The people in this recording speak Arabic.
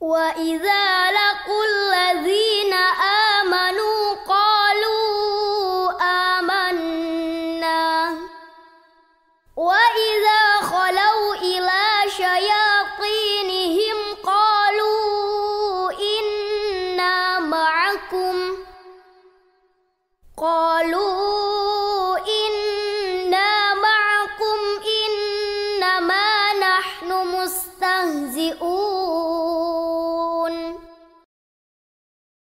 وإذا لقوا الذين آمنوا قالوا آمنا وإذا خلوا إلى شياطينهم قالوا إنا معكم قالوا إنا معكم إنما نحن مستهزئون